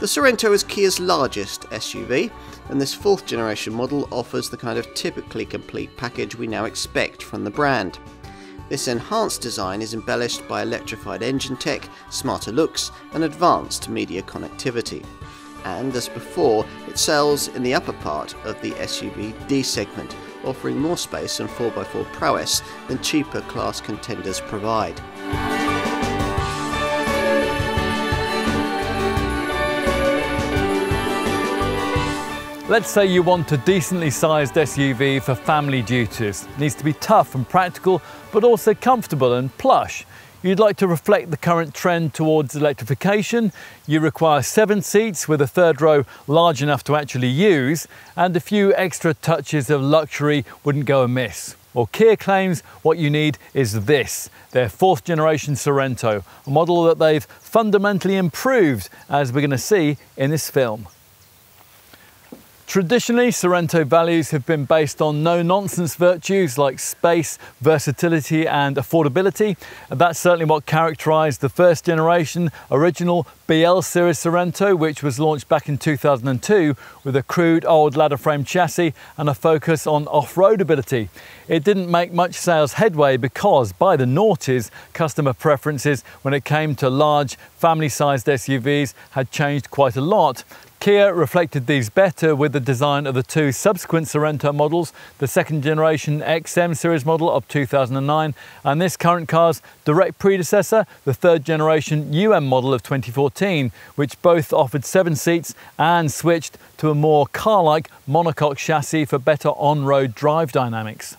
The Sorento is Kia's largest SUV, and this fourth generation model offers the kind of typically complete package we now expect from the brand. This enhanced design is embellished by electrified engine tech, smarter looks, and advanced media connectivity. And as before, it sells in the upper part of the SUV D segment, offering more space and 4x4 prowess than cheaper class contenders provide. Let's say you want a decently sized SUV for family duties. It needs to be tough and practical, but also comfortable and plush. You'd like to reflect the current trend towards electrification. You require seven seats with a third row large enough to actually use, and a few extra touches of luxury wouldn't go amiss. Well, Kia claims what you need is this, their fourth generation Sorento, a model that they've fundamentally improved, as we're going to see in this film. Traditionally, Sorento values have been based on no-nonsense virtues like space, versatility and affordability. And that's certainly what characterised the first generation original BL series Sorento, which was launched back in 2002 with a crude old ladder frame chassis and a focus on off-road ability. It didn't make much sales headway because by the noughties, customer preferences when it came to large family-sized SUVs had changed quite a lot. Kia reflected these better with the design of the two subsequent Sorento models, the second generation XM series model of 2009 and this current car's direct predecessor, the third generation UM model of 2014, which both offered seven seats and switched to a more car-like monocoque chassis for better on-road drive dynamics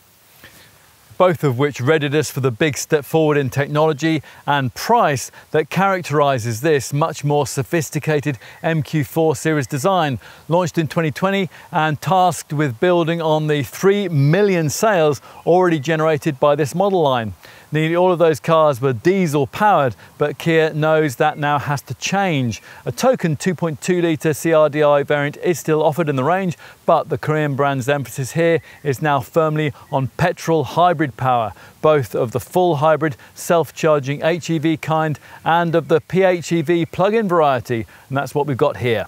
both of which readied us for the big step forward in technology and price that characterises this much more sophisticated MQ4 series design, launched in 2020 and tasked with building on the 3 million sales already generated by this model line. Nearly all of those cars were diesel powered, but Kia knows that now has to change. A token 2.2 litre CRDI variant is still offered in the range, but the Korean brand's emphasis here is now firmly on petrol hybrid power, both of the full hybrid self-charging HEV kind and of the PHEV plug-in variety, and that's what we've got here.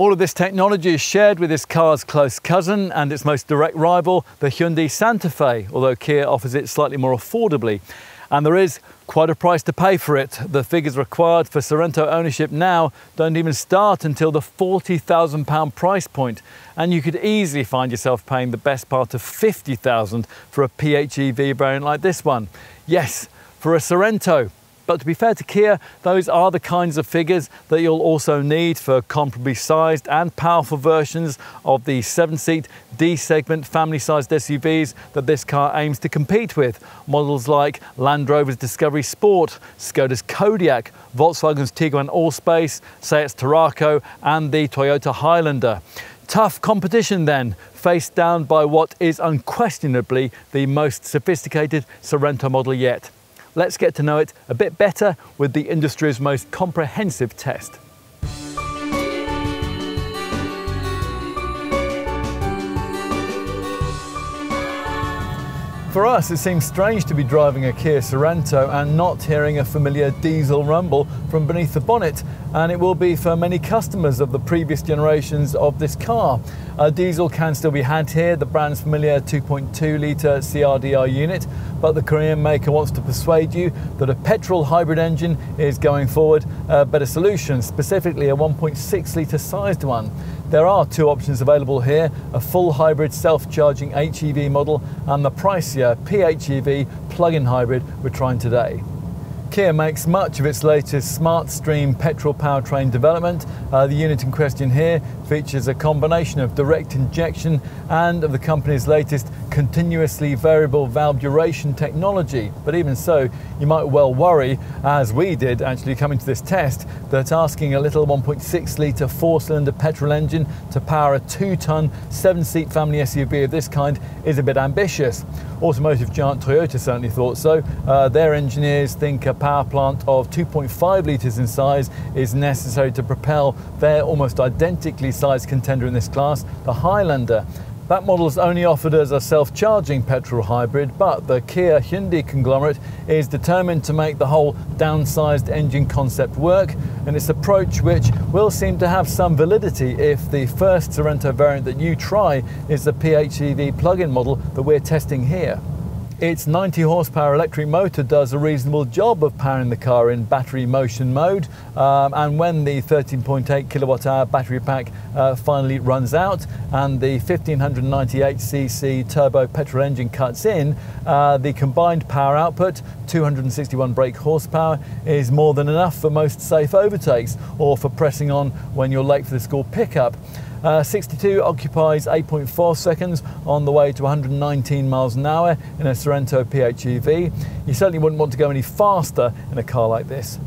All of this technology is shared with this car's close cousin and its most direct rival, the Hyundai Santa Fe, although Kia offers it slightly more affordably. And there is quite a price to pay for it. The figures required for Sorento ownership now don't even start until the £40,000 price point. And you could easily find yourself paying the best part of £50,000 for a PHEV variant like this one. Yes, for a Sorento. But to be fair to Kia, those are the kinds of figures that you'll also need for comparably sized and powerful versions of the seven-seat D-segment family-sized SUVs that this car aims to compete with. Models like Land Rover's Discovery Sport, Skoda's Kodiaq, Volkswagen's Tiguan Allspace, Seat's Tarraco and the Toyota Highlander. Tough competition then, faced down by what is unquestionably the most sophisticated Sorento model yet. Let's get to know it a bit better with the industry's most comprehensive test. For us, it seems strange to be driving a Kia Sorento and not hearing a familiar diesel rumble from beneath the bonnet, and it will be for many customers of the previous generations of this car. A diesel can still be had here, the brand's familiar 2.2 litre CRDI unit, but the Korean maker wants to persuade you that a petrol hybrid engine is going forward a better solution, specifically a 1.6 litre sized one. There are two options available here, a full hybrid self-charging HEV model and the pricier PHEV plug-in hybrid we're trying today. Kia makes much of its latest SmartStream petrol powertrain development. Uh, the unit in question here features a combination of direct injection and of the company's latest continuously variable valve duration technology. But even so, you might well worry, as we did actually coming to this test, that asking a little 1.6 litre four cylinder petrol engine to power a two ton, seven seat family SUV of this kind is a bit ambitious. Automotive giant Toyota certainly thought so. Uh, their engineers think a power plant of 2.5 litres in size is necessary to propel their almost identically sized contender in this class, the Highlander. That model is only offered as a self-charging petrol hybrid, but the Kia Hyundai conglomerate is determined to make the whole downsized engine concept work, and its approach which will seem to have some validity if the first Sorento variant that you try is the PHEV plug-in model that we're testing here. Its 90 horsepower electric motor does a reasonable job of powering the car in battery motion mode. Um, and when the 13.8 kilowatt hour battery pack uh, finally runs out and the 1598cc turbo petrol engine cuts in, uh, the combined power output, 261 brake horsepower, is more than enough for most safe overtakes or for pressing on when you're late for the school pickup. Uh, 62 occupies 8.4 seconds on the way to 119 miles an hour in a Sorento PHEV. You certainly wouldn't want to go any faster in a car like this.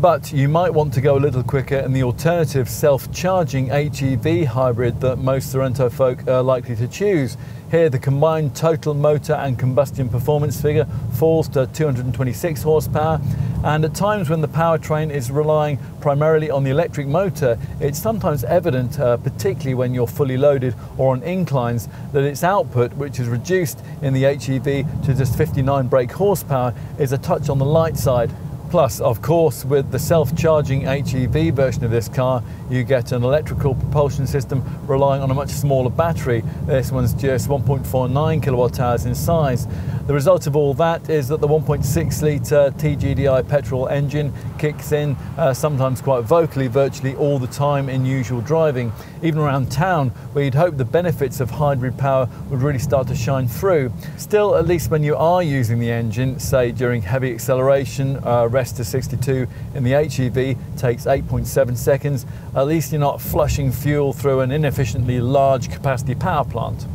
But you might want to go a little quicker in the alternative self-charging HEV hybrid that most Sorento folk are likely to choose. Here the combined total motor and combustion performance figure falls to 226 horsepower and at times when the powertrain is relying primarily on the electric motor, it's sometimes evident, uh, particularly when you're fully loaded or on inclines, that its output, which is reduced in the HEV to just 59 brake horsepower, is a touch on the light side. Plus, of course, with the self-charging HEV version of this car, you get an electrical propulsion system relying on a much smaller battery. This one's just 1.49 kilowatt hours in size. The result of all that is that the 1.6 litre TGDI petrol engine kicks in, uh, sometimes quite vocally, virtually all the time in usual driving. Even around town, where you'd hope the benefits of hybrid power would really start to shine through. Still, at least when you are using the engine, say during heavy acceleration, uh, rest to 62 in the HEV takes 8.7 seconds, at least you're not flushing fuel through an inefficiently large capacity power plant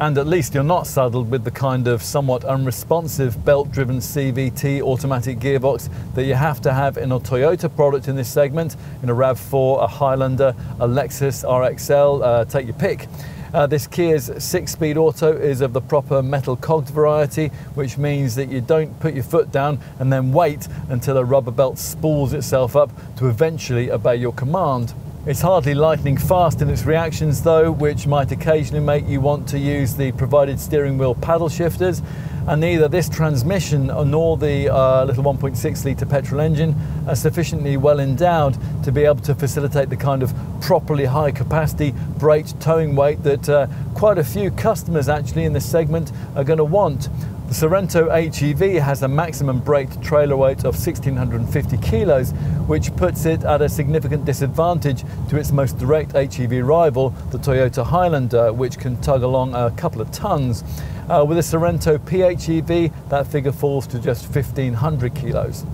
and at least you're not saddled with the kind of somewhat unresponsive belt-driven CVT automatic gearbox that you have to have in a Toyota product in this segment, in a RAV4, a Highlander, a Lexus RXL, uh, take your pick. Uh, this Kia's six-speed auto is of the proper metal cogged variety, which means that you don't put your foot down and then wait until a rubber belt spools itself up to eventually obey your command. It's hardly lightning fast in its reactions though, which might occasionally make you want to use the provided steering wheel paddle shifters. And neither this transmission nor the uh, little 1.6 litre petrol engine are sufficiently well endowed to be able to facilitate the kind of properly high capacity braked towing weight that uh, quite a few customers actually in this segment are going to want. The Sorento HEV has a maximum braked trailer weight of 1650 kilos, which puts it at a significant disadvantage to its most direct HEV rival, the Toyota Highlander, which can tug along a couple of tons. Uh, with a Sorento PHEV, that figure falls to just 1500 kilos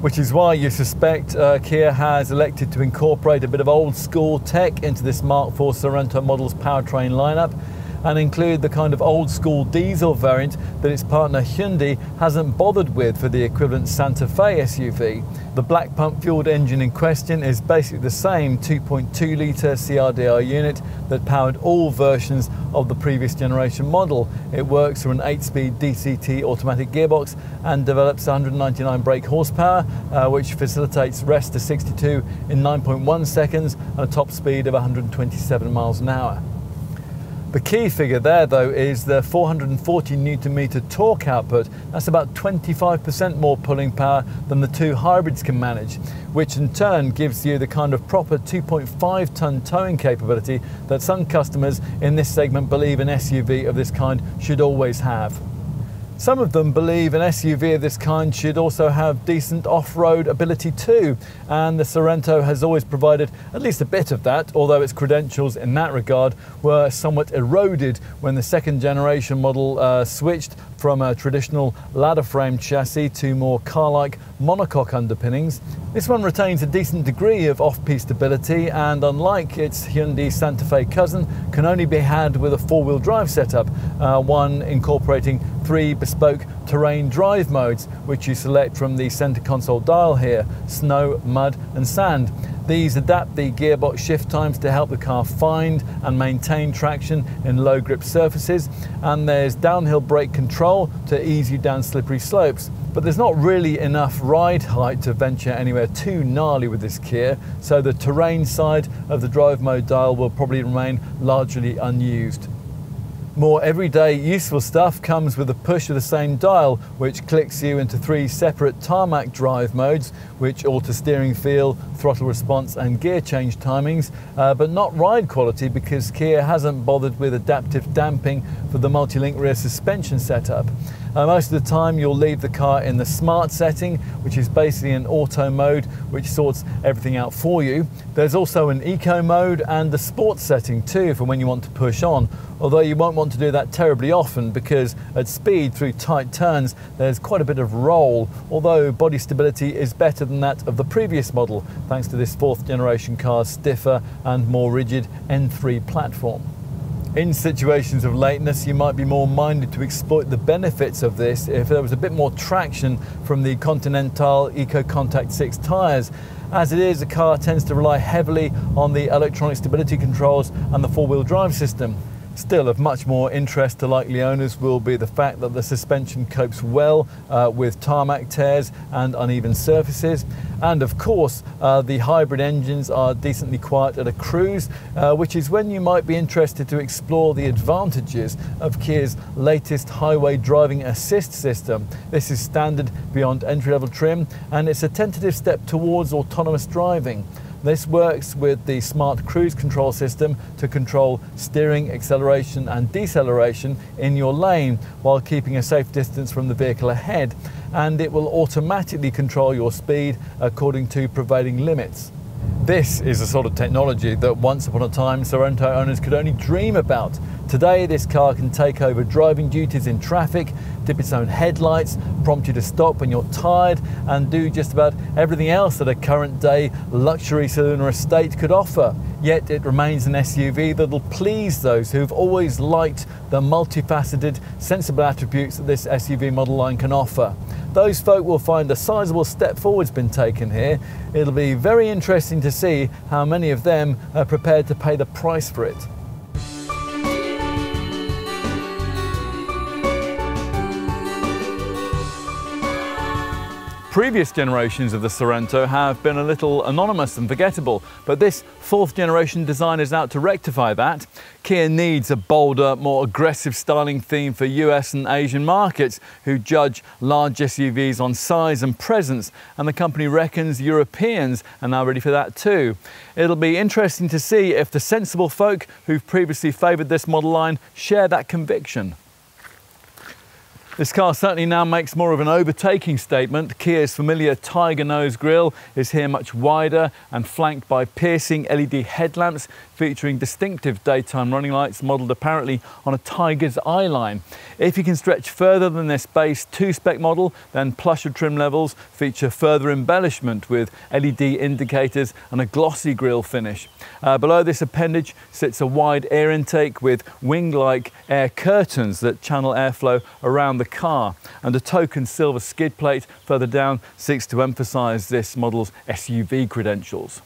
which is why you suspect uh, Kia has elected to incorporate a bit of old school tech into this Mark IV Sorento model's powertrain lineup and include the kind of old school diesel variant that its partner Hyundai hasn't bothered with for the equivalent Santa Fe SUV. The black pump fueled engine in question is basically the same 2.2 litre CRDI unit that powered all versions of the previous generation model. It works from an 8-speed DCT automatic gearbox and develops 199 brake horsepower, uh, which facilitates rest to 62 in 9.1 seconds and a top speed of 127 miles an hour. The key figure there though is the 440 newton meter torque output. That's about 25% more pulling power than the two hybrids can manage, which in turn gives you the kind of proper 2.5 ton towing capability that some customers in this segment believe an SUV of this kind should always have. Some of them believe an SUV of this kind should also have decent off-road ability too, and the Sorento has always provided at least a bit of that, although its credentials in that regard were somewhat eroded when the second generation model uh, switched from a traditional ladder frame chassis to more car-like monocoque underpinnings. This one retains a decent degree of off-piste stability and unlike its Hyundai Santa Fe cousin, can only be had with a four-wheel drive setup, uh, one incorporating three bespoke terrain drive modes, which you select from the center console dial here, snow, mud and sand. These adapt the gearbox shift times to help the car find and maintain traction in low grip surfaces, and there's downhill brake control to ease you down slippery slopes. But there's not really enough ride height to venture anywhere too gnarly with this Kia, so the terrain side of the drive mode dial will probably remain largely unused. More everyday useful stuff comes with a push of the same dial, which clicks you into three separate tarmac drive modes, which alter steering feel, throttle response, and gear change timings, uh, but not ride quality because Kia hasn't bothered with adaptive damping for the multi link rear suspension setup. Uh, most of the time you'll leave the car in the smart setting, which is basically an auto mode which sorts everything out for you. There's also an eco mode and the sports setting too for when you want to push on, although you won't want to do that terribly often because at speed through tight turns there's quite a bit of roll, although body stability is better than that of the previous model thanks to this fourth generation car's stiffer and more rigid N3 platform. In situations of lateness, you might be more minded to exploit the benefits of this if there was a bit more traction from the Continental Eco Contact 6 tyres. As it is, the car tends to rely heavily on the electronic stability controls and the four-wheel drive system. Still, of much more interest to likely owners will be the fact that the suspension copes well uh, with tarmac tears and uneven surfaces. And of course, uh, the hybrid engines are decently quiet at a cruise, uh, which is when you might be interested to explore the advantages of Kia's latest highway driving assist system. This is standard beyond entry level trim and it's a tentative step towards autonomous driving. This works with the smart cruise control system to control steering, acceleration and deceleration in your lane while keeping a safe distance from the vehicle ahead and it will automatically control your speed according to prevailing limits. This is the sort of technology that once upon a time Sorento owners could only dream about Today, this car can take over driving duties in traffic, dip its own headlights, prompt you to stop when you're tired, and do just about everything else that a current day luxury saloon or estate could offer. Yet it remains an SUV that'll please those who've always liked the multifaceted, sensible attributes that this SUV model line can offer. Those folk will find a sizable step forward's been taken here. It'll be very interesting to see how many of them are prepared to pay the price for it. Previous generations of the Sorento have been a little anonymous and forgettable, but this fourth generation design is out to rectify that. Kia needs a bolder, more aggressive styling theme for US and Asian markets who judge large SUVs on size and presence, and the company reckons Europeans are now ready for that too. It'll be interesting to see if the sensible folk who've previously favoured this model line share that conviction. This car certainly now makes more of an overtaking statement. Kia's familiar Tiger nose grille is here much wider and flanked by piercing LED headlamps featuring distinctive daytime running lights modelled apparently on a Tiger's eye line. If you can stretch further than this base two-spec model, then plusher trim levels feature further embellishment with LED indicators and a glossy grille finish. Uh, below this appendage sits a wide air intake with wing-like air curtains that channel airflow around the the car and a token silver skid plate further down seeks to emphasise this model's SUV credentials.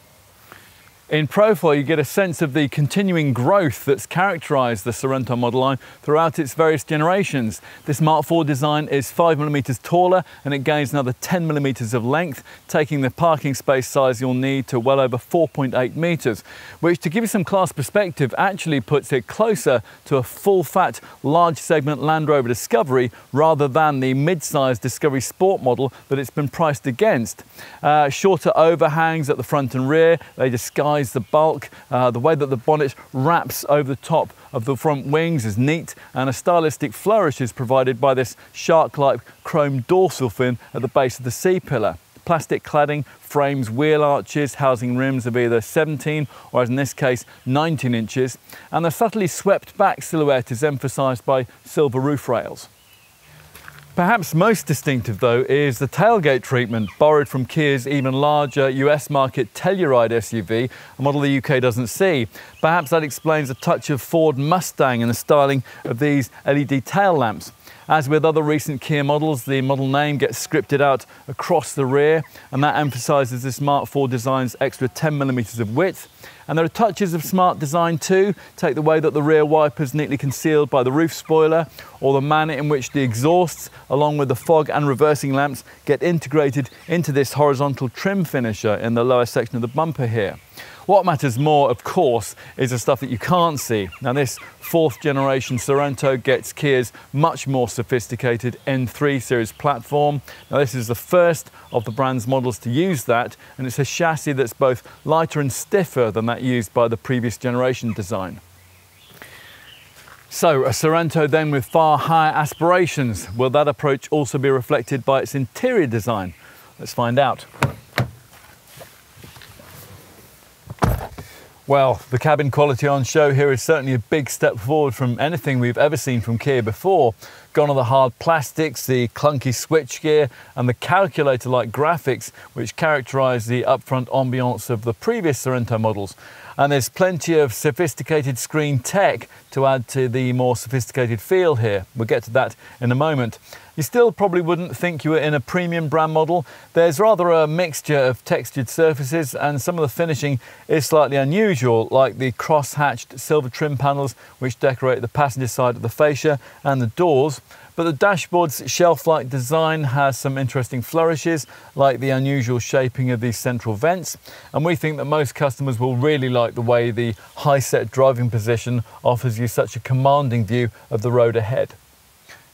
In profile, you get a sense of the continuing growth that's characterized the Sorento model line throughout its various generations. This Mark IV design is 5mm taller and it gains another 10mm of length, taking the parking space size you'll need to well over 4.8 metres, which to give you some class perspective actually puts it closer to a full-fat, large-segment Land Rover Discovery rather than the mid-sized Discovery Sport model that it's been priced against. Uh, shorter overhangs at the front and rear, they disguise the bulk. Uh, the way that the bonnet wraps over the top of the front wings is neat and a stylistic flourish is provided by this shark-like chrome dorsal fin at the base of the C-pillar. Plastic cladding frames wheel arches housing rims of either 17 or as in this case 19 inches and the subtly swept back silhouette is emphasised by silver roof rails. Perhaps most distinctive though is the tailgate treatment, borrowed from Kia's even larger US market Telluride SUV, a model the UK doesn't see. Perhaps that explains a touch of Ford Mustang in the styling of these LED tail lamps. As with other recent Kia models, the model name gets scripted out across the rear, and that emphasises the Smart 4 design's extra 10 millimetres of width. And there are touches of smart design too. Take the way that the rear wipers neatly concealed by the roof spoiler, or the manner in which the exhausts, along with the fog and reversing lamps, get integrated into this horizontal trim finisher in the lower section of the bumper here. What matters more, of course, is the stuff that you can't see. Now this fourth generation Sorento gets Kia's much more sophisticated N3 series platform. Now this is the first of the brand's models to use that, and it's a chassis that's both lighter and stiffer than that used by the previous generation design. So, a Sorento then with far higher aspirations. Will that approach also be reflected by its interior design? Let's find out. Well, the cabin quality on show here is certainly a big step forward from anything we've ever seen from Kia before. Gone are the hard plastics, the clunky switchgear, and the calculator like graphics which characterise the upfront ambiance of the previous Sorento models. And there's plenty of sophisticated screen tech to add to the more sophisticated feel here. We'll get to that in a moment. You still probably wouldn't think you were in a premium brand model. There's rather a mixture of textured surfaces and some of the finishing is slightly unusual, like the cross-hatched silver trim panels which decorate the passenger side of the fascia and the doors. But the dashboard's shelf-like design has some interesting flourishes, like the unusual shaping of these central vents. And we think that most customers will really like the way the high-set driving position offers you such a commanding view of the road ahead.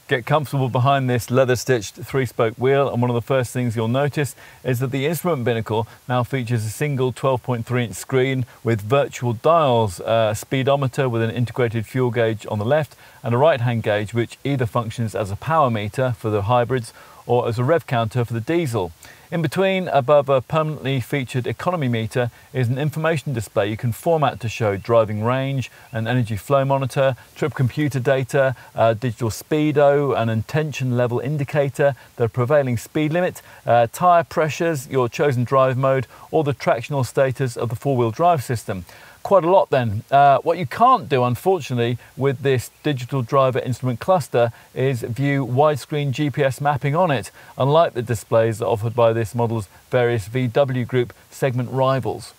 Get comfortable behind this leather stitched three spoke wheel and one of the first things you'll notice is that the instrument binnacle now features a single 12.3 inch screen with virtual dials, uh, a speedometer with an integrated fuel gauge on the left and a right hand gauge which either functions as a power meter for the hybrids or as a rev counter for the diesel. In between, above a permanently featured economy meter, is an information display you can format to show driving range, an energy flow monitor, trip computer data, a digital speedo, an intention level indicator, the prevailing speed limit, uh, tyre pressures, your chosen drive mode, or the tractional status of the four-wheel drive system quite a lot then. Uh, what you can't do, unfortunately, with this digital driver instrument cluster is view widescreen GPS mapping on it, unlike the displays offered by this model's various VW Group segment rivals.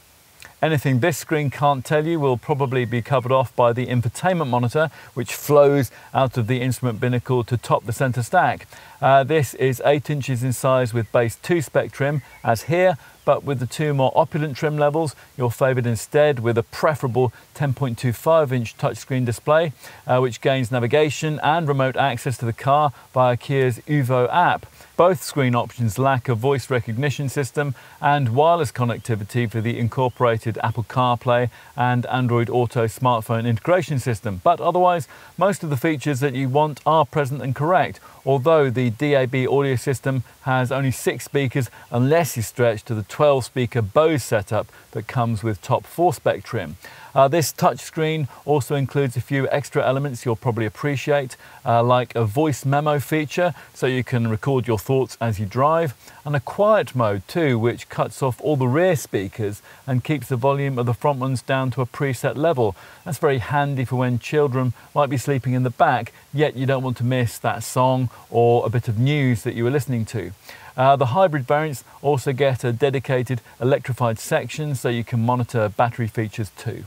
Anything this screen can't tell you will probably be covered off by the infotainment monitor, which flows out of the instrument binnacle to top the center stack. Uh, this is 8 inches in size with base 2 spec trim, as here, but with the two more opulent trim levels, you're favoured instead with a preferable 10.25 inch touchscreen display, uh, which gains navigation and remote access to the car via Kia's Uvo app. Both screen options lack a voice recognition system and wireless connectivity for the incorporated Apple CarPlay and Android Auto smartphone integration system, but otherwise, most of the features that you want are present and correct, although the DAB audio system has only six speakers unless you stretch to the 12 speaker Bose setup that comes with top 4 spec trim. Uh, this touchscreen also includes a few extra elements you'll probably appreciate, uh, like a voice memo feature so you can record your thoughts as you drive, and a quiet mode too, which cuts off all the rear speakers and keeps the volume of the front ones down to a preset level. That's very handy for when children might be sleeping in the back, yet you don't want to miss that song or a bit of news that you were listening to. Uh, the hybrid variants also get a dedicated electrified section so you can monitor battery features too.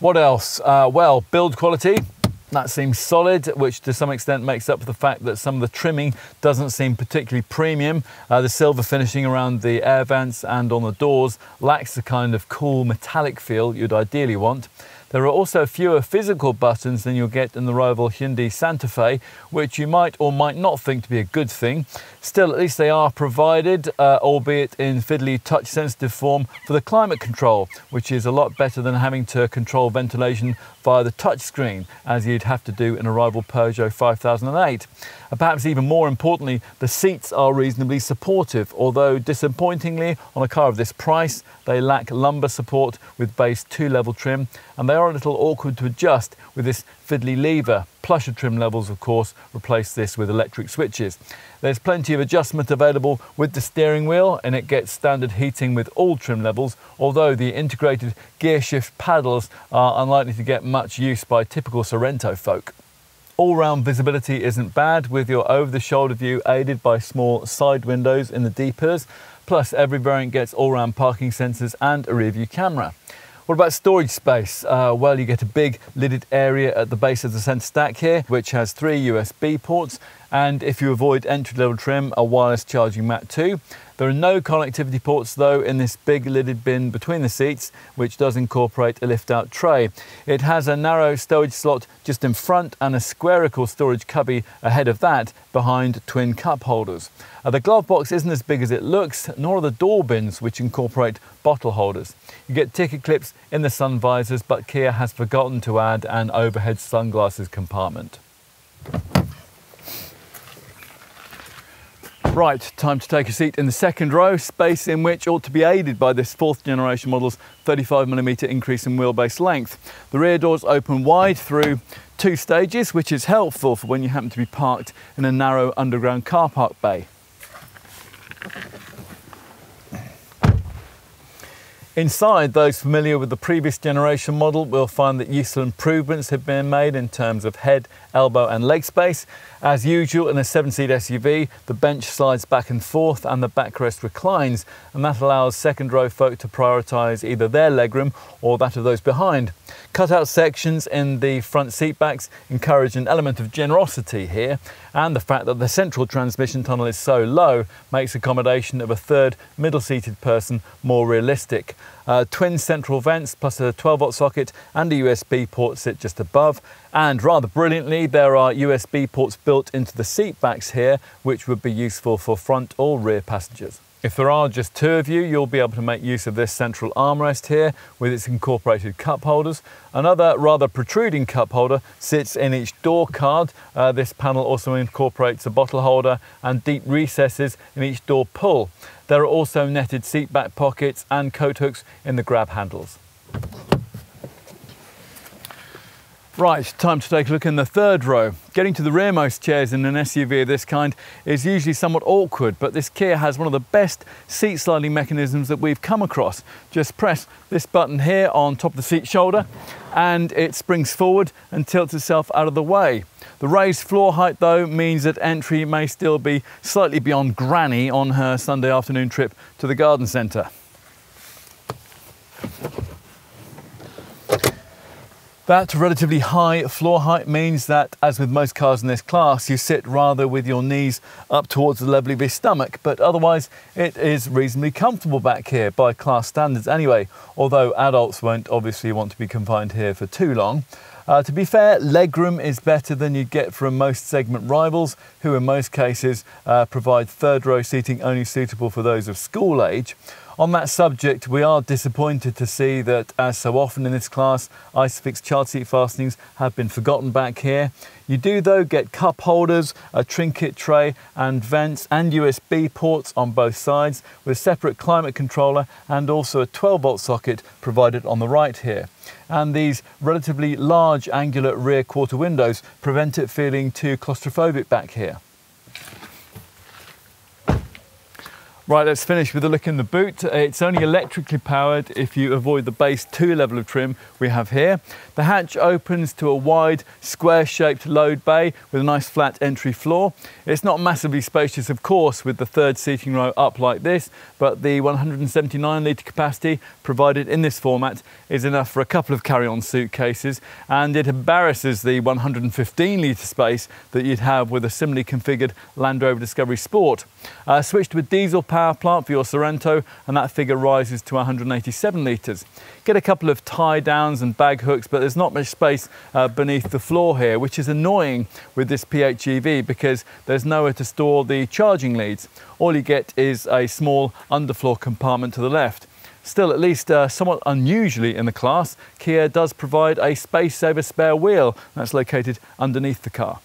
What else? Uh, well, build quality. That seems solid, which to some extent makes up for the fact that some of the trimming doesn't seem particularly premium. Uh, the silver finishing around the air vents and on the doors lacks the kind of cool metallic feel you'd ideally want. There are also fewer physical buttons than you'll get in the rival Hyundai Santa Fe, which you might or might not think to be a good thing. Still, at least they are provided, uh, albeit in fiddly touch sensitive form, for the climate control, which is a lot better than having to control ventilation via the touchscreen, as you'd have to do in a rival Peugeot 5008. And uh, perhaps even more importantly, the seats are reasonably supportive, although disappointingly, on a car of this price, they lack lumbar support with base two level trim, and they are a little awkward to adjust with this fiddly lever. Plusher trim levels, of course, replace this with electric switches. There's plenty of adjustment available with the steering wheel and it gets standard heating with all trim levels, although the integrated gear shift paddles are unlikely to get much use by typical Sorento folk. All-round visibility isn't bad with your over-the-shoulder view aided by small side windows in the D-pillars, plus every variant gets all-round parking sensors and a rear view camera. What about storage space? Uh, well, you get a big lidded area at the base of the centre stack here, which has three USB ports, and if you avoid entry-level trim, a wireless charging mat too. There are no connectivity ports though in this big lidded bin between the seats, which does incorporate a lift-out tray. It has a narrow stowage slot just in front and a squarical storage cubby ahead of that behind twin cup holders. Uh, the glove box isn't as big as it looks, nor are the door bins, which incorporate bottle holders. You get ticket clips in the sun visors, but Kia has forgotten to add an overhead sunglasses compartment. Right, time to take a seat in the second row, space in which ought to be aided by this fourth generation model's 35mm increase in wheelbase length. The rear doors open wide through two stages, which is helpful for when you happen to be parked in a narrow underground car park bay. Inside, those familiar with the previous generation model will find that useful improvements have been made in terms of head, elbow and leg space. As usual in a seven-seat SUV, the bench slides back and forth and the backrest reclines, and that allows second row folk to prioritise either their legroom or that of those behind. Cut-out sections in the front seat backs encourage an element of generosity here, and the fact that the central transmission tunnel is so low makes accommodation of a third middle-seated person more realistic. Uh, twin central vents plus a 12 volt socket and a USB port sit just above. And rather brilliantly, there are USB ports built into the seat backs here, which would be useful for front or rear passengers. If there are just two of you, you'll be able to make use of this central armrest here with its incorporated cup holders. Another rather protruding cup holder sits in each door card. Uh, this panel also incorporates a bottle holder and deep recesses in each door pull. There are also netted seat back pockets and coat hooks in the grab handles. Right, time to take a look in the third row. Getting to the rearmost chairs in an SUV of this kind is usually somewhat awkward, but this Kia has one of the best seat sliding mechanisms that we've come across. Just press this button here on top of the seat shoulder and it springs forward and tilts itself out of the way. The raised floor height though means that entry may still be slightly beyond granny on her Sunday afternoon trip to the garden centre. That relatively high floor height means that, as with most cars in this class, you sit rather with your knees up towards the level of your stomach, but otherwise it is reasonably comfortable back here by class standards anyway, although adults won't obviously want to be confined here for too long. Uh, to be fair, legroom is better than you'd get from most segment rivals, who in most cases uh, provide third row seating only suitable for those of school age. On that subject, we are disappointed to see that, as so often in this class, Isofix child seat fastenings have been forgotten back here. You do, though, get cup holders, a trinket tray, and vents and USB ports on both sides, with a separate climate controller and also a 12 volt socket provided on the right here. And these relatively large angular rear quarter windows prevent it feeling too claustrophobic back here. Right, let's finish with a look in the boot. It's only electrically powered if you avoid the base 2 level of trim we have here. The hatch opens to a wide, square-shaped load bay with a nice flat entry floor. It's not massively spacious, of course, with the third seating row up like this, but the 179 litre capacity provided in this format is enough for a couple of carry-on suitcases, and it embarrasses the 115 litre space that you'd have with a similarly configured Land Rover Discovery Sport. Uh, switched with diesel power power plant for your Sorento and that figure rises to 187 litres. Get a couple of tie downs and bag hooks but there's not much space uh, beneath the floor here which is annoying with this PHEV because there's nowhere to store the charging leads. All you get is a small underfloor compartment to the left. Still, at least uh, somewhat unusually in the class, Kia does provide a space saver spare wheel that's located underneath the car.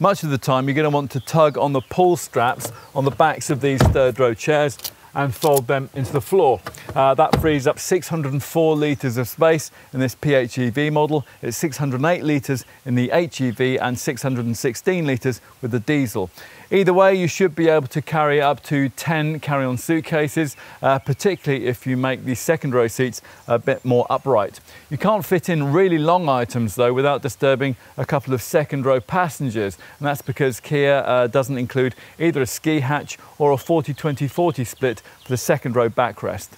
Much of the time you're going to want to tug on the pull straps on the backs of these third row chairs and fold them into the floor. Uh, that frees up 604 litres of space in this PHEV model. It's 608 litres in the HEV and 616 litres with the diesel. Either way, you should be able to carry up to 10 carry-on suitcases, uh, particularly if you make the second row seats a bit more upright. You can't fit in really long items though without disturbing a couple of second row passengers, and that's because Kia uh, doesn't include either a ski hatch or a 40-20-40 split for the second row backrest.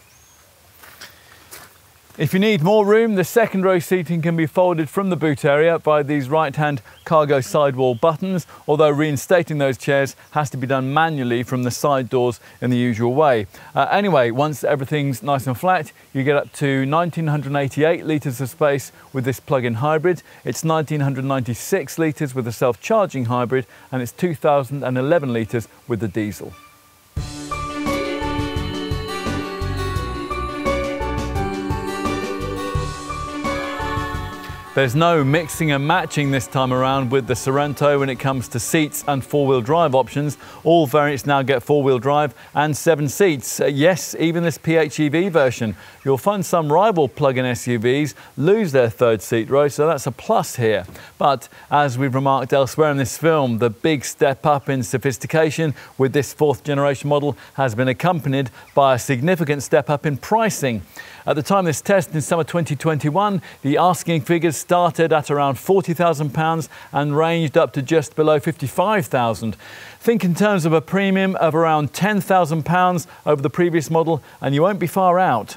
If you need more room, the second row seating can be folded from the boot area by these right-hand cargo sidewall buttons, although reinstating those chairs has to be done manually from the side doors in the usual way. Uh, anyway, once everything's nice and flat, you get up to 1988 litres of space with this plug-in hybrid. It's 1996 litres with a self-charging hybrid, and it's 2011 litres with the diesel. There's no mixing and matching this time around with the Sorento when it comes to seats and four-wheel drive options. All variants now get four-wheel drive and seven seats. Uh, yes, even this PHEV version. You'll find some rival plug-in SUVs lose their third seat row, so that's a plus here. But as we've remarked elsewhere in this film, the big step up in sophistication with this fourth generation model has been accompanied by a significant step up in pricing. At the time this test in summer 2021, the asking figures started at around £40,000 and ranged up to just below 55,000. Think in terms of a premium of around £10,000 over the previous model and you won't be far out.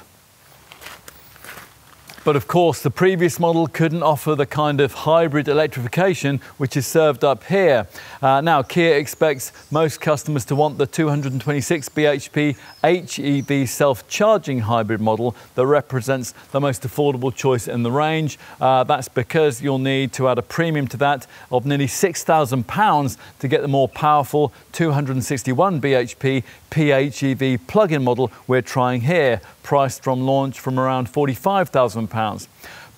But of course, the previous model couldn't offer the kind of hybrid electrification which is served up here. Uh, now, Kia expects most customers to want the 226 bhp HEV self-charging hybrid model that represents the most affordable choice in the range. Uh, that's because you'll need to add a premium to that of nearly £6,000 to get the more powerful 261 bhp PHEV plug-in model we're trying here, priced from launch from around £45,000.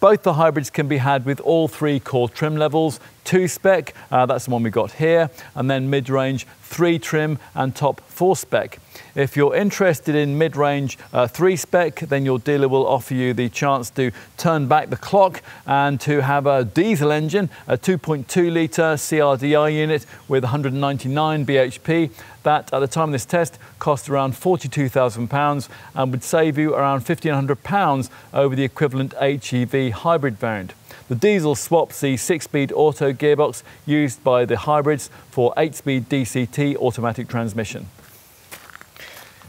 Both the hybrids can be had with all three core trim levels, 2 spec, uh, that's the one we got here, and then mid-range 3 trim and top 4 spec. If you're interested in mid-range uh, 3 spec, then your dealer will offer you the chance to turn back the clock and to have a diesel engine, a 2.2 litre CRDI unit with 199 bhp. That, at the time of this test, cost around £42,000 and would save you around £1,500 over the equivalent HEV hybrid variant. The diesel swaps the six-speed auto gearbox used by the hybrids for eight-speed DCT automatic transmission.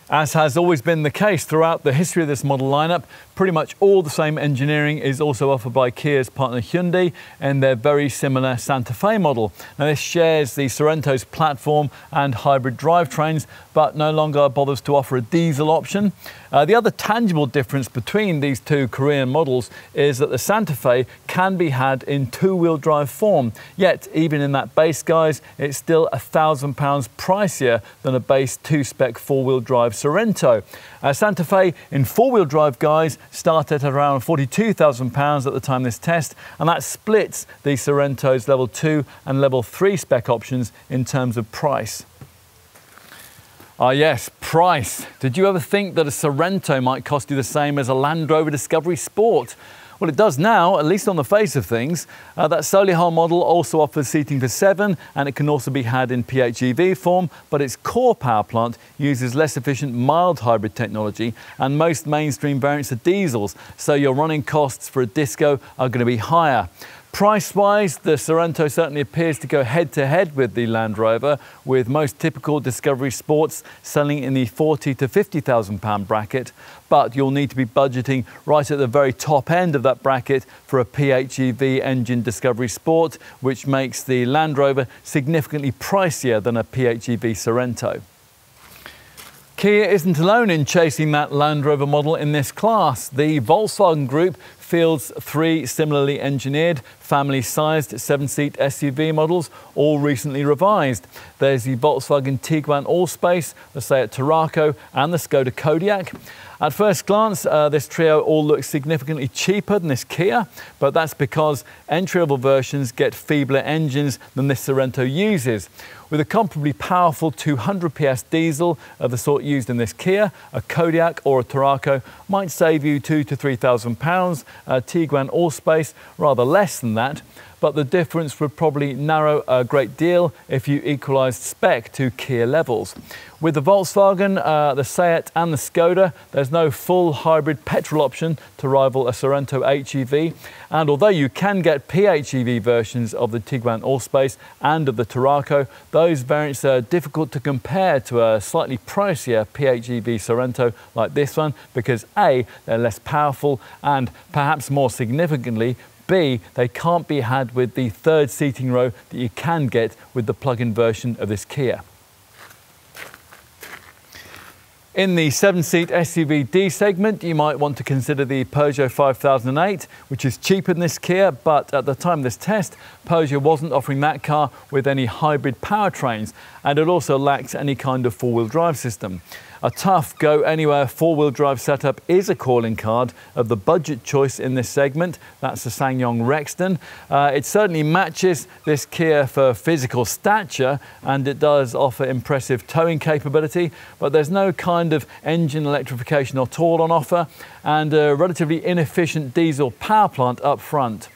As has always been the case throughout the history of this model lineup, pretty much all the same engineering is also offered by Kia's partner Hyundai in their very similar Santa Fe model. Now this shares the Sorento's platform and hybrid drivetrains, but no longer bothers to offer a diesel option. Uh, the other tangible difference between these two Korean models is that the Santa Fe can be had in two-wheel drive form, yet even in that base guise, it's still a thousand pounds pricier than a base two-spec four-wheel drive Sorento. Uh, Santa Fe in four-wheel drive guise start at around £42,000 at the time this test, and that splits the Sorento's level 2 and level 3 spec options in terms of price. Ah yes, price. Did you ever think that a Sorento might cost you the same as a Land Rover Discovery Sport? Well, it does now, at least on the face of things. Uh, that Solihull model also offers seating for seven, and it can also be had in PHEV form, but its core power plant uses less efficient mild hybrid technology, and most mainstream variants are diesels, so your running costs for a Disco are going to be higher. Price-wise, the Sorento certainly appears to go head-to-head -head with the Land Rover, with most typical Discovery Sports selling in the 40 to 50,000 pound bracket, but you'll need to be budgeting right at the very top end of that bracket for a PHEV engine Discovery Sport, which makes the Land Rover significantly pricier than a PHEV Sorento. Kia isn't alone in chasing that Land Rover model in this class. The Volkswagen Group fields three similarly engineered, family-sized seven-seat SUV models, all recently revised. There's the Volkswagen Tiguan Allspace, the Seat Tarraco and the Skoda Kodiaq. At first glance, uh, this trio all looks significantly cheaper than this Kia, but that's because entry-level versions get feebler engines than this Sorento uses. With a comparably powerful 200 PS diesel of the sort used in this Kia, a Kodiaq or a Tarraco might save you two to three thousand pounds. Tiguan Allspace rather less than that but the difference would probably narrow a great deal if you equalised spec to Kia levels. With the Volkswagen, uh, the Seat and the Skoda, there's no full hybrid petrol option to rival a Sorento HEV. And although you can get PHEV versions of the Tiguan Allspace and of the Tarraco, those variants are difficult to compare to a slightly pricier PHEV Sorento like this one because A, they're less powerful and perhaps more significantly, B, they can't be had with the third seating row that you can get with the plug-in version of this Kia. In the seven-seat SUV D segment, you might want to consider the Peugeot 5008, which is cheaper than this Kia, but at the time of this test, Peugeot wasn't offering that car with any hybrid powertrains, and it also lacks any kind of four-wheel drive system. A tough go anywhere four wheel drive setup is a calling card of the budget choice in this segment. That's the SsangYong Rexton. Uh, it certainly matches this Kia for physical stature and it does offer impressive towing capability, but there's no kind of engine electrification at all on offer and a relatively inefficient diesel power plant up front.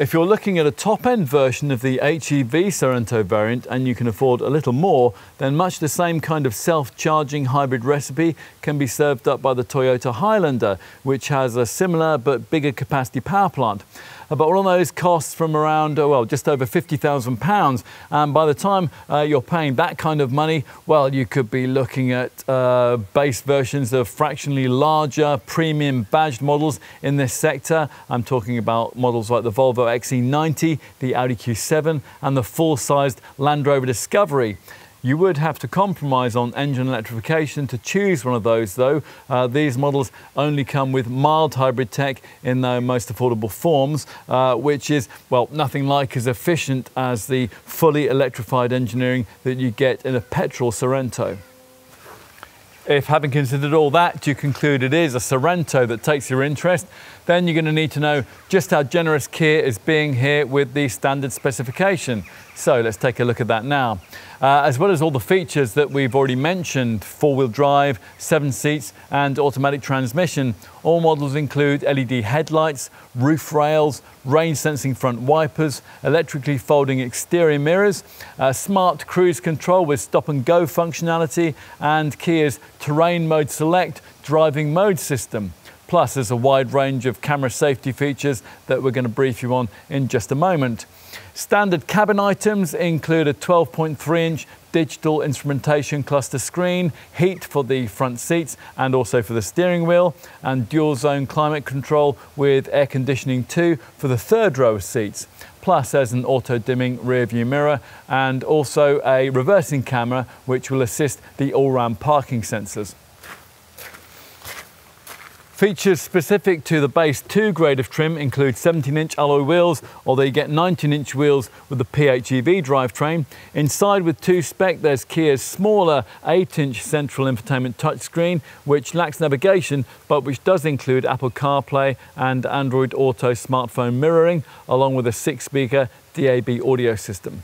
If you're looking at a top-end version of the HEV Sorento variant and you can afford a little more, then much the same kind of self-charging hybrid recipe can be served up by the Toyota Highlander, which has a similar but bigger capacity power plant but all those costs from around, uh, well, just over £50,000. And by the time uh, you're paying that kind of money, well, you could be looking at uh, base versions of fractionally larger premium badged models in this sector. I'm talking about models like the Volvo XC90, the Audi Q7, and the full-sized Land Rover Discovery. You would have to compromise on engine electrification to choose one of those though. Uh, these models only come with mild hybrid tech in their most affordable forms, uh, which is, well, nothing like as efficient as the fully electrified engineering that you get in a petrol Sorento. If having considered all that, you conclude it is a Sorento that takes your interest, then you're going to need to know just how generous Kia is being here with the standard specification. So let's take a look at that now. Uh, as well as all the features that we've already mentioned, four-wheel drive, seven seats and automatic transmission, all models include LED headlights, roof rails, rain sensing front wipers, electrically folding exterior mirrors, uh, smart cruise control with stop and go functionality and Kia's terrain mode select driving mode system. Plus, there's a wide range of camera safety features that we're going to brief you on in just a moment. Standard cabin items include a 12.3 inch digital instrumentation cluster screen, heat for the front seats and also for the steering wheel, and dual zone climate control with air conditioning too for the third row of seats. Plus there's an auto dimming rear view mirror and also a reversing camera which will assist the all-round parking sensors. Features specific to the base 2 grade of trim include 17 inch alloy wheels, although you get 19 inch wheels with the PHEV drivetrain. Inside with 2 spec there's Kia's smaller 8 inch central infotainment touchscreen which lacks navigation but which does include Apple CarPlay and Android Auto smartphone mirroring along with a 6 speaker DAB audio system.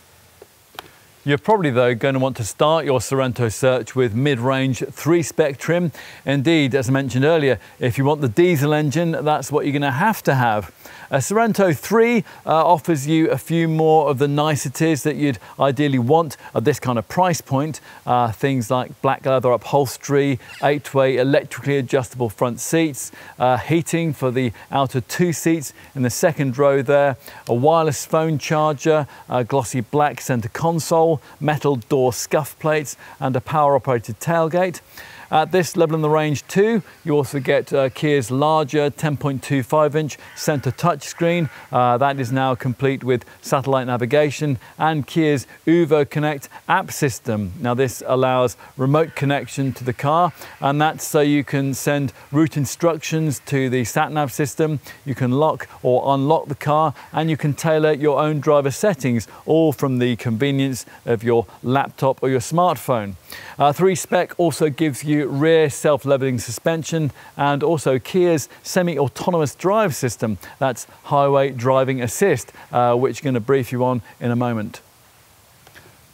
You're probably though going to want to start your Sorento search with mid-range three spec trim. Indeed, as I mentioned earlier, if you want the diesel engine, that's what you're going to have to have. A Sorento 3 uh, offers you a few more of the niceties that you'd ideally want at this kind of price point. Uh, things like black leather upholstery, eight-way electrically adjustable front seats, uh, heating for the outer two seats in the second row there, a wireless phone charger, a glossy black center console, metal door scuff plates, and a power-operated tailgate. At this level in the range too, you also get uh, Kia's larger 10.25 inch center touchscreen. Uh, that is now complete with satellite navigation and Kia's Uvo Connect app system. Now this allows remote connection to the car and that's so you can send route instructions to the sat-nav system, you can lock or unlock the car and you can tailor your own driver settings all from the convenience of your laptop or your smartphone. Uh, 3 Spec also gives you you rear self-leveling suspension and also Kia's semi-autonomous drive system. That's highway driving assist, uh, which I'm going to brief you on in a moment.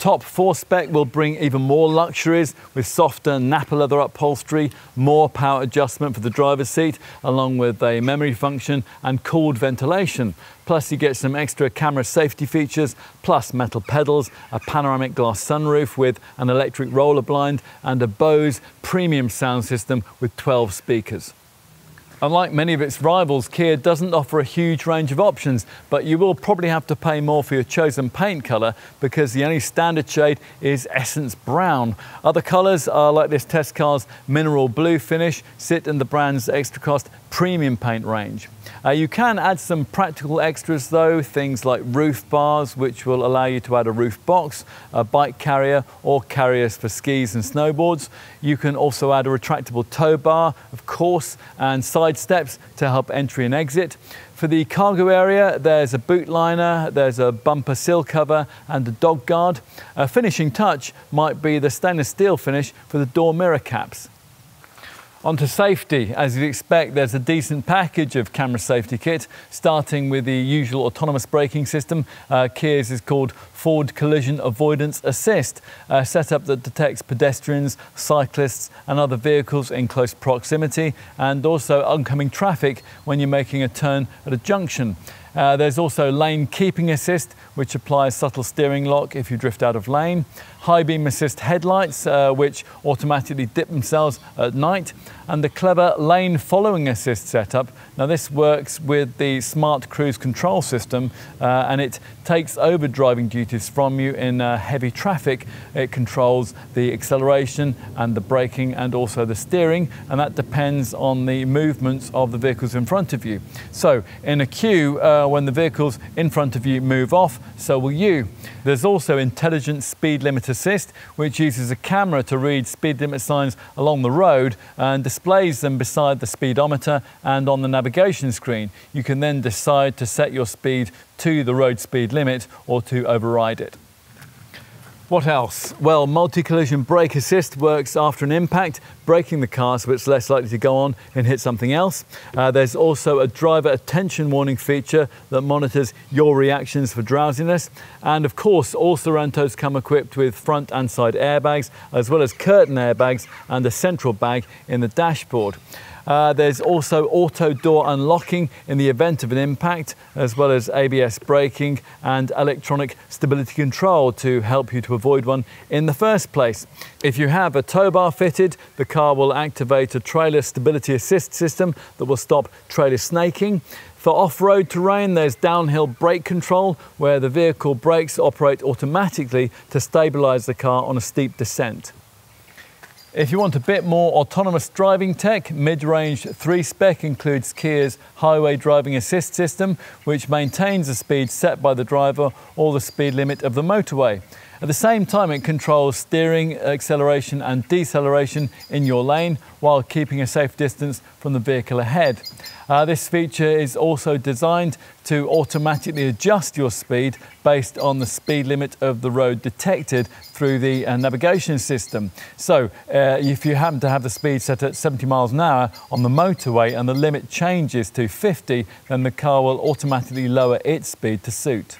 Top 4 spec will bring even more luxuries with softer Nappa leather upholstery, more power adjustment for the driver's seat, along with a memory function and cooled ventilation. Plus you get some extra camera safety features, plus metal pedals, a panoramic glass sunroof with an electric roller blind and a Bose premium sound system with 12 speakers. Unlike many of its rivals, Kia doesn't offer a huge range of options, but you will probably have to pay more for your chosen paint colour because the only standard shade is Essence Brown. Other colours are like this test car's mineral blue finish, sit in the brand's extra cost premium paint range. Uh, you can add some practical extras though, things like roof bars, which will allow you to add a roof box, a bike carrier, or carriers for skis and snowboards. You can also add a retractable tow bar, of course, and side steps to help entry and exit. For the cargo area, there's a boot liner, there's a bumper sill cover, and a dog guard. A finishing touch might be the stainless steel finish for the door mirror caps. Onto safety. As you'd expect, there's a decent package of camera safety kit, starting with the usual autonomous braking system. Uh, Kia's is called Forward Collision Avoidance Assist, a setup that detects pedestrians, cyclists and other vehicles in close proximity and also oncoming traffic when you're making a turn at a junction. Uh, there's also lane keeping assist, which applies subtle steering lock if you drift out of lane. High beam assist headlights, uh, which automatically dip themselves at night. And the clever lane following assist setup. Now this works with the smart cruise control system uh, and it takes over driving duties from you in uh, heavy traffic. It controls the acceleration and the braking and also the steering and that depends on the movements of the vehicles in front of you. So in a queue, uh, when the vehicles in front of you move off, so will you. There's also intelligent speed limit assist, which uses a camera to read speed limit signs along the road and displays them beside the speedometer and on the navigation screen. You can then decide to set your speed to the road speed limit or to override it. What else? Well, multi-collision brake assist works after an impact, braking the car so it's less likely to go on and hit something else. Uh, there's also a driver attention warning feature that monitors your reactions for drowsiness. And of course, all Sorentos come equipped with front and side airbags, as well as curtain airbags and a central bag in the dashboard. Uh, there's also auto door unlocking in the event of an impact, as well as ABS braking and electronic stability control to help you to avoid one in the first place. If you have a tow bar fitted, the car will activate a trailer stability assist system that will stop trailer snaking. For off-road terrain, there's downhill brake control, where the vehicle brakes operate automatically to stabilize the car on a steep descent. If you want a bit more autonomous driving tech, mid-range 3 spec includes Kia's highway driving assist system, which maintains the speed set by the driver or the speed limit of the motorway. At the same time, it controls steering, acceleration and deceleration in your lane while keeping a safe distance from the vehicle ahead. Uh, this feature is also designed to automatically adjust your speed based on the speed limit of the road detected through the uh, navigation system. So uh, if you happen to have the speed set at 70 miles an hour on the motorway and the limit changes to 50, then the car will automatically lower its speed to suit.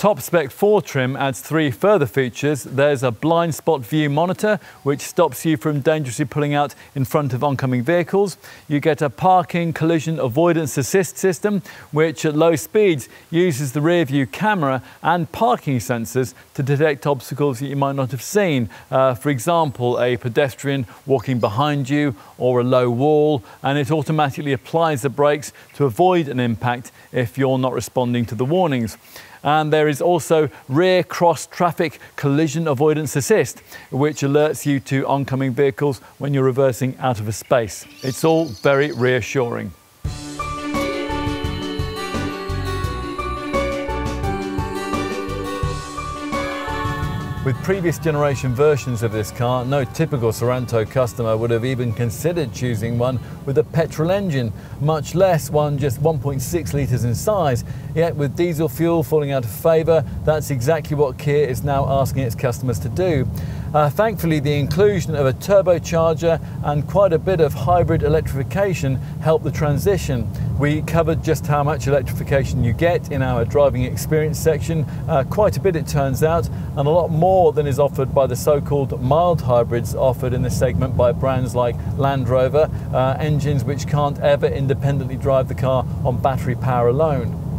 Top Spec 4 trim adds three further features. There's a blind spot view monitor, which stops you from dangerously pulling out in front of oncoming vehicles. You get a parking collision avoidance assist system, which at low speeds uses the rear view camera and parking sensors to detect obstacles that you might not have seen. Uh, for example, a pedestrian walking behind you or a low wall, and it automatically applies the brakes to avoid an impact if you're not responding to the warnings and there is also rear cross traffic collision avoidance assist, which alerts you to oncoming vehicles when you're reversing out of a space. It's all very reassuring. With previous generation versions of this car, no typical Sorento customer would have even considered choosing one with a petrol engine, much less one just 1.6 litres in size. Yet with diesel fuel falling out of favour, that's exactly what Kia is now asking its customers to do. Uh, thankfully, the inclusion of a turbocharger and quite a bit of hybrid electrification helped the transition. We covered just how much electrification you get in our driving experience section, uh, quite a bit it turns out, and a lot more than is offered by the so-called mild hybrids offered in this segment by brands like Land Rover, uh, engines which can't ever independently drive the car on battery power alone.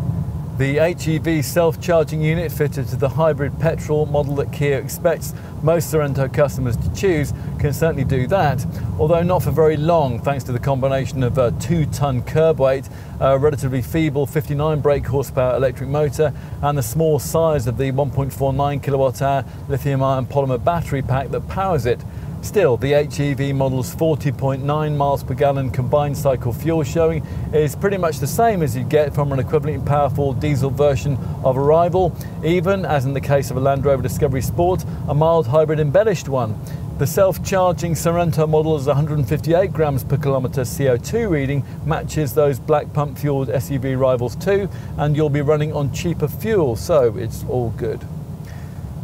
The HEV self-charging unit fitted to the hybrid petrol model that Kia expects most Sorento customers to choose can certainly do that, although not for very long thanks to the combination of a 2-ton curb weight, a relatively feeble 59 brake horsepower electric motor and the small size of the 1.49 kilowatt hour lithium ion polymer battery pack that powers it. Still, the HEV model's 40.9 miles per gallon combined cycle fuel showing is pretty much the same as you'd get from an equivalently powerful diesel version of a rival, even as in the case of a Land Rover Discovery Sport, a mild hybrid embellished one. The self-charging Sorento model's 158 grams per kilometre CO2 reading matches those black pump fueled SUV rivals too, and you'll be running on cheaper fuel, so it's all good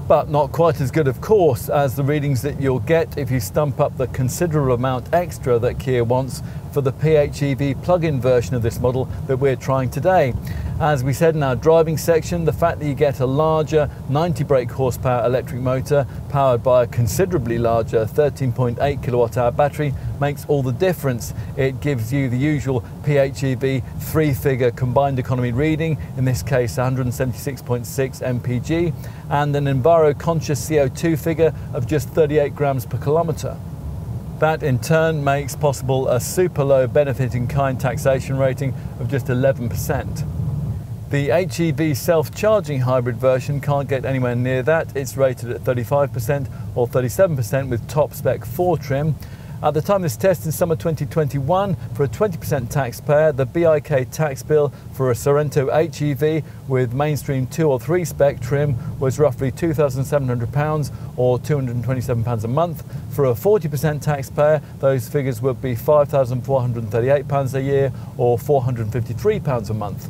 but not quite as good, of course, as the readings that you'll get if you stump up the considerable amount extra that Kia wants for the PHEV plug-in version of this model that we're trying today. As we said in our driving section, the fact that you get a larger 90 brake horsepower electric motor powered by a considerably larger 13.8 kilowatt hour battery makes all the difference. It gives you the usual PHEV three figure combined economy reading, in this case 176.6 mpg, and an Enviro conscious CO2 figure of just 38 grams per kilometre. That in turn makes possible a super low benefit in kind taxation rating of just 11%. The HEV self-charging hybrid version can't get anywhere near that. It's rated at 35% or 37% with top spec 4 trim. At the time of this test in summer 2021, for a 20% taxpayer, the BIK tax bill for a Sorento HEV with mainstream 2 or 3 spec trim was roughly £2,700 or £227 a month. For a 40% taxpayer, those figures would be £5,438 a year or £453 a month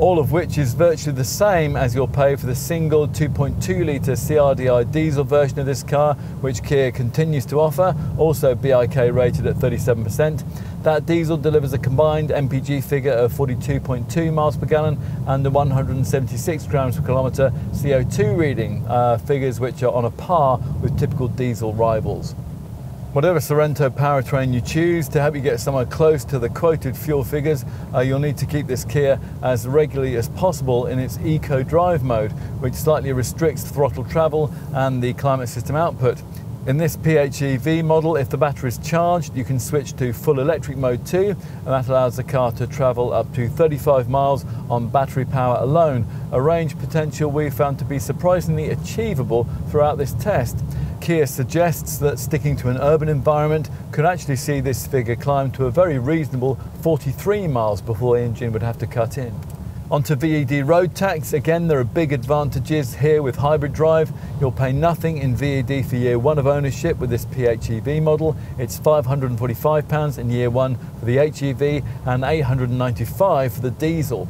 all of which is virtually the same as you'll pay for the single 2.2 litre CRDI diesel version of this car, which Kia continues to offer, also BIK rated at 37%. That diesel delivers a combined MPG figure of 42.2 miles per gallon and the 176 grams per kilometre CO2 reading, uh, figures which are on a par with typical diesel rivals. Whatever Sorento powertrain you choose, to help you get somewhere close to the quoted fuel figures, uh, you'll need to keep this Kia as regularly as possible in its Eco Drive mode, which slightly restricts throttle travel and the climate system output. In this PHEV model, if the battery is charged, you can switch to full electric mode too, and that allows the car to travel up to 35 miles on battery power alone, a range potential we found to be surprisingly achievable throughout this test. Kia suggests that sticking to an urban environment could actually see this figure climb to a very reasonable 43 miles before the engine would have to cut in. Onto VED road tax, again there are big advantages here with hybrid drive. You'll pay nothing in VED for year one of ownership with this PHEV model. It's £545 in year one for the HEV and £895 for the diesel.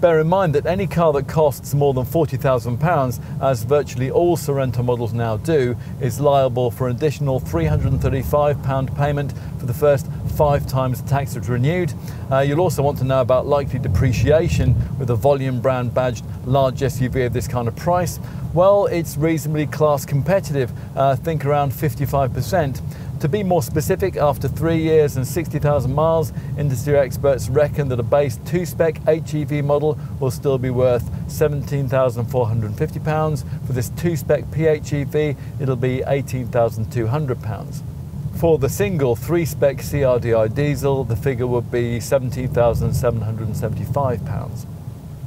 Bear in mind that any car that costs more than £40,000, as virtually all Sorento models now do, is liable for an additional £335 payment for the first five times the tax is renewed. Uh, you'll also want to know about likely depreciation with a volume brand badged large SUV of this kind of price. Well, it's reasonably class competitive, uh, think around 55%. To be more specific, after three years and 60,000 miles, industry experts reckon that a base two-spec HEV model will still be worth £17,450. For this two-spec PHEV, it'll be £18,200. For the single three-spec CRDI diesel, the figure would be £17,775.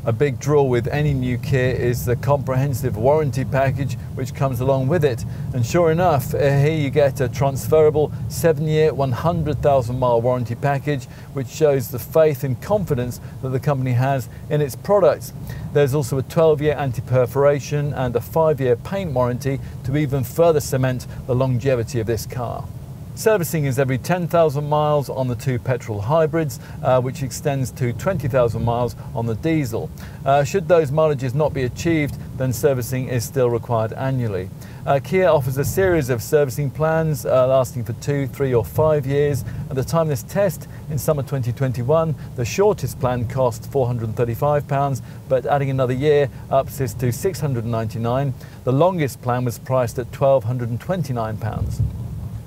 A big draw with any new Kia is the comprehensive warranty package which comes along with it. And sure enough, uh, here you get a transferable 7-year, 100,000 mile warranty package which shows the faith and confidence that the company has in its products. There's also a 12-year anti-perforation and a 5-year paint warranty to even further cement the longevity of this car. Servicing is every 10,000 miles on the two petrol hybrids, uh, which extends to 20,000 miles on the diesel. Uh, should those mileages not be achieved, then servicing is still required annually. Uh, Kia offers a series of servicing plans uh, lasting for two, three, or five years. At the time of this test, in summer 2021, the shortest plan cost £435, but adding another year ups this to £699. The longest plan was priced at £1,229.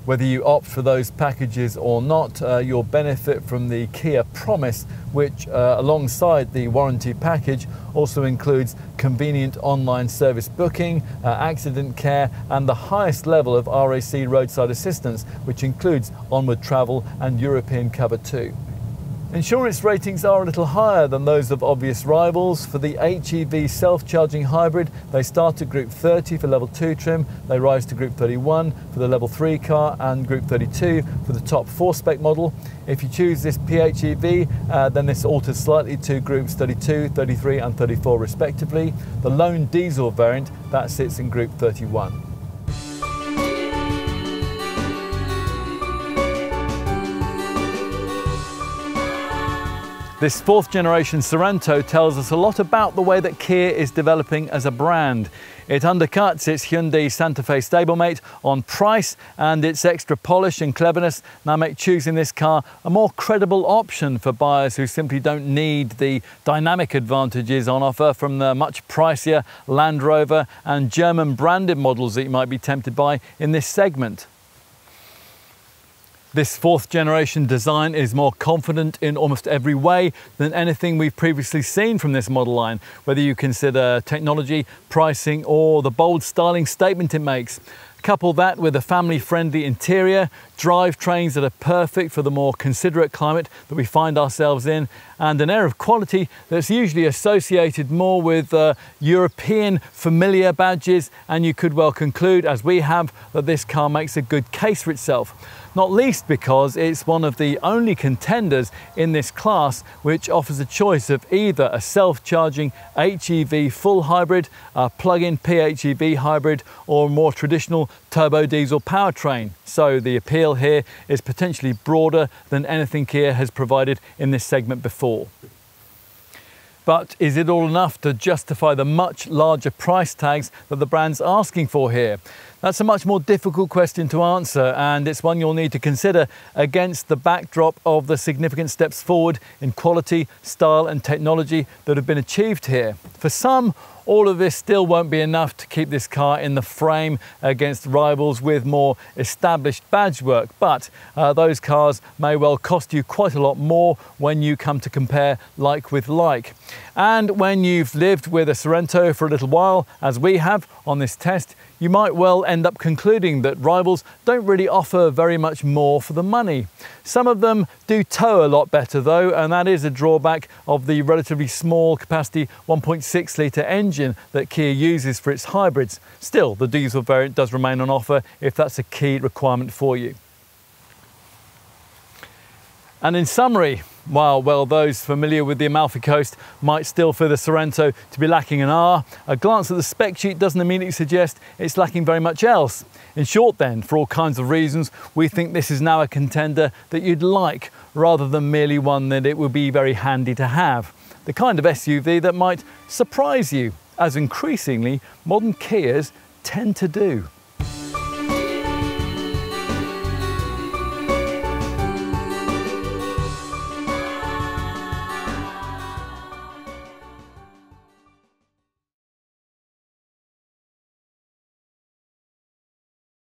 Whether you opt for those packages or not, uh, you'll benefit from the Kia Promise, which, uh, alongside the warranty package, also includes convenient online service booking, uh, accident care, and the highest level of RAC roadside assistance, which includes onward travel and European cover too. Insurance ratings are a little higher than those of obvious rivals. For the HEV self-charging hybrid, they start at Group 30 for Level 2 trim, they rise to Group 31 for the Level 3 car and Group 32 for the top 4 spec model. If you choose this PHEV, uh, then this alters slightly to Groups 32, 33 and 34 respectively. The lone diesel variant, that sits in Group 31. This fourth generation Sorento tells us a lot about the way that Kia is developing as a brand. It undercuts its Hyundai Santa Fe stablemate on price and its extra polish and cleverness now make choosing this car a more credible option for buyers who simply don't need the dynamic advantages on offer from the much pricier Land Rover and German branded models that you might be tempted by in this segment. This fourth generation design is more confident in almost every way than anything we've previously seen from this model line, whether you consider technology, pricing, or the bold styling statement it makes. Couple that with a family-friendly interior, drivetrains that are perfect for the more considerate climate that we find ourselves in, and an air of quality that's usually associated more with uh, European familiar badges, and you could well conclude, as we have, that this car makes a good case for itself not least because it's one of the only contenders in this class which offers a choice of either a self-charging HEV full hybrid, a plug-in PHEV hybrid or a more traditional turbo diesel powertrain. So the appeal here is potentially broader than anything Kia has provided in this segment before. But is it all enough to justify the much larger price tags that the brand's asking for here? That's a much more difficult question to answer, and it's one you'll need to consider against the backdrop of the significant steps forward in quality, style, and technology that have been achieved here. For some, all of this still won't be enough to keep this car in the frame against rivals with more established badge work, but uh, those cars may well cost you quite a lot more when you come to compare like with like. And when you've lived with a Sorento for a little while, as we have on this test, you might well end up concluding that rivals don't really offer very much more for the money. Some of them do tow a lot better though, and that is a drawback of the relatively small capacity 1.6 litre engine that Kia uses for its hybrids. Still, the diesel variant does remain on offer if that's a key requirement for you. And in summary, while well, those familiar with the Amalfi Coast might still feel the Sorento to be lacking an R, a glance at the spec sheet doesn't immediately suggest it's lacking very much else. In short then, for all kinds of reasons, we think this is now a contender that you'd like rather than merely one that it would be very handy to have. The kind of SUV that might surprise you, as increasingly modern Kias tend to do.